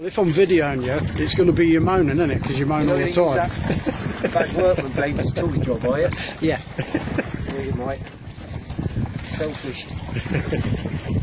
if I'm videoing you, it's going to be you moaning, isn't it? Because you moan all the time. bad workman blame his tools job, are you? Yeah. Yeah, you might. Selfish.